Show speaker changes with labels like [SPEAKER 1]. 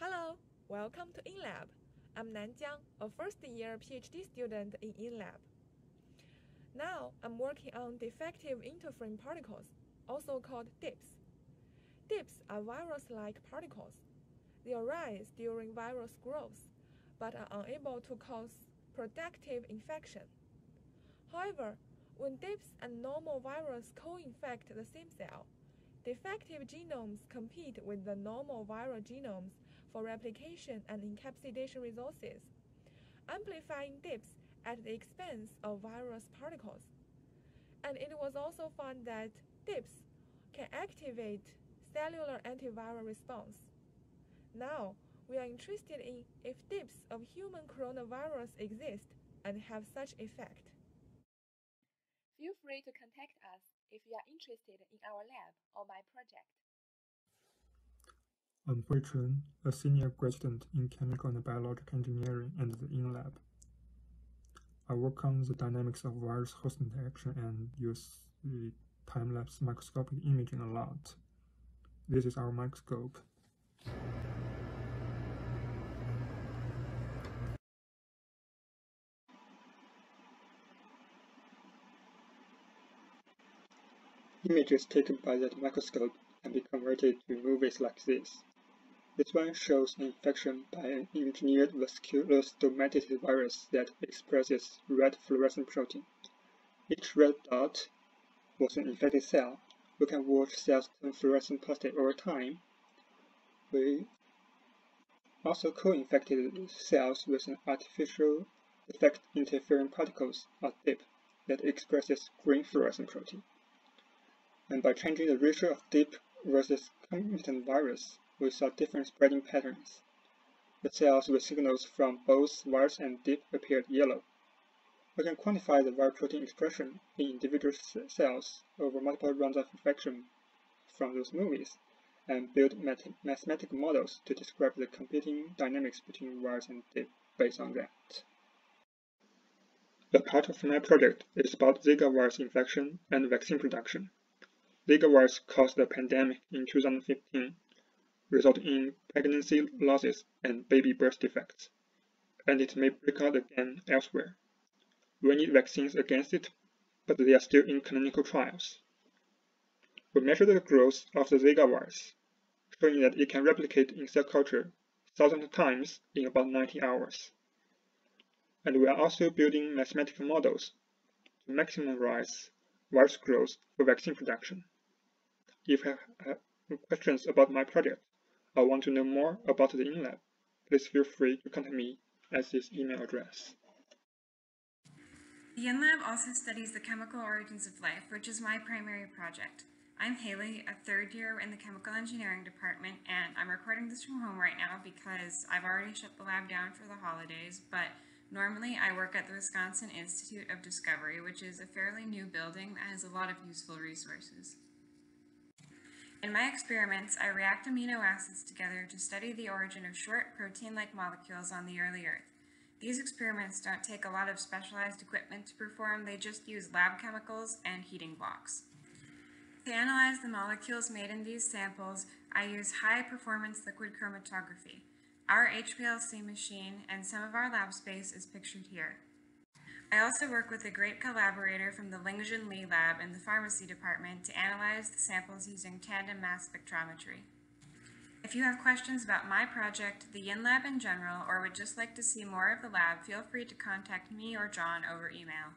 [SPEAKER 1] Hello, welcome to InLab. I'm Nanjiang, a first-year PhD student in InLab. Now, I'm working on defective interframe particles, also called DIPs. DIPs are virus-like particles. They arise during virus growth, but are unable to cause productive infection. However, when DIPs and normal virus co-infect the same cell, defective genomes compete with the normal viral genomes for replication and encapsulation resources, amplifying DIPs at the expense of virus particles. And it was also found that DIPs can activate cellular antiviral response. Now, we are interested in if DIPs of human coronavirus exist and have such effect. Feel free to contact us if you are interested in our lab or my project.
[SPEAKER 2] I'm Hui Chen, a senior graduate in chemical and biological engineering at the InLab. I work on the dynamics of virus host interaction and use the time-lapse microscopic imaging a lot. This is our microscope. Images taken by that microscope can be converted to movies like this. This one shows an infection by an engineered vasculostomated virus that expresses red fluorescent protein. Each red dot was an infected cell. We can watch cells turn fluorescent positive over time. We also co-infected cells with an artificial defect interfering particles, or DIP, that expresses green fluorescent protein and by changing the ratio of DIP versus concomitant virus, we saw different spreading patterns. The cells with signals from both virus and DIP appeared yellow. We can quantify the viral protein expression in individual cells over multiple rounds of infection from those movies, and build mathematical models to describe the competing dynamics between virus and DIP based on that. The part of my project is about Zika virus infection and vaccine production. Zika virus caused the pandemic in 2015, resulting in pregnancy losses and baby birth defects, and it may break out again elsewhere. We need vaccines against it, but they are still in clinical trials. We measured the growth of the Zika virus, showing that it can replicate in cell culture thousands of times in about 90 hours. And we are also building mathematical models to maximize virus growth for vaccine production. If you have uh, questions about my project or want to know more about the InLab, please feel free to contact me at this email address.
[SPEAKER 3] The InLab also studies the chemical origins of life, which is my primary project. I'm Haley, a third year in the chemical engineering department, and I'm recording this from home right now because I've already shut the lab down for the holidays, but normally I work at the Wisconsin Institute of Discovery, which is a fairly new building that has a lot of useful resources. In my experiments, I react amino acids together to study the origin of short protein-like molecules on the early Earth. These experiments don't take a lot of specialized equipment to perform, they just use lab chemicals and heating blocks. To analyze the molecules made in these samples, I use high-performance liquid chromatography. Our HPLC machine and some of our lab space is pictured here. I also work with a great collaborator from the Lingjun Li lab in the pharmacy department to analyze the samples using tandem mass spectrometry. If you have questions about my project, the Yin Lab in general, or would just like to see more of the lab, feel free to contact me or John over email.